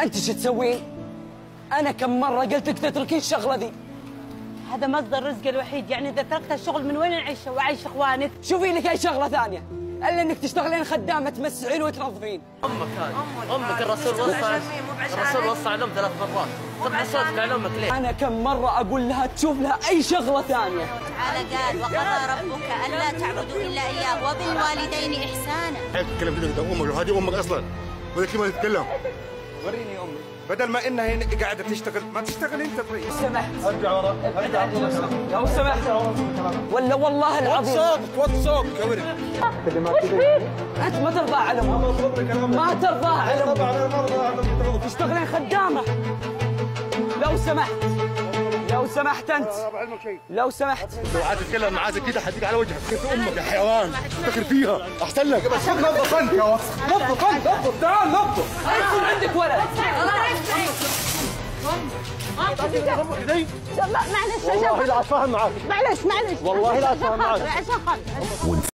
أنت شو تسوين أنا كم مرة قلت لك تتركين الشغلة ذي. هذا مصدر رزقي الوحيد يعني إذا تركت الشغل من وين نعيش وأعيش إخوانك؟ شوفي لك أي شغلة ثانية. إلا إنك تشتغلين خدامة تمسحين وتنظفين أمك هذه أمك الرسول وصى الرسول وصى على الام ثلاث مرات. ترفع صوتك على أمك ليه؟ أنا كم مرة أقول لها تشوف لها أي شغلة ثانية. تعالى قال وقضى ربك ألا تعبدوا إلا إياه وبالوالدين إحسانا. هيك تتكلم قدام أمك هذه أمك أصلا. ولك ما تتكلم. وريني أمي. بدل ما إنها هنا قاعدة تشتغل ما تشتغل أنت طيب. سمحت. أرجع ورا أبعد عني. لو سمحت. لو ولا والله العظيم. وطي صوتك يا ولد أنت ما ترضى على أمك. ما ترضى على أمك. تشتغلين خدامه لو سمحت. لو سمحت أنت. لو سمحت. لو عاد تتكلم معاه زي كده حديك على وجهك. كيف أمك يا حيوان. افتكر فيها. أحسن لك. بس نظف انت يا وسخ نظف انت نظف تعال نظف يكون عندك ولد. معلش والله لا اتفاهم معاك. معلش معلش. والله لا اتفاهم خاطر.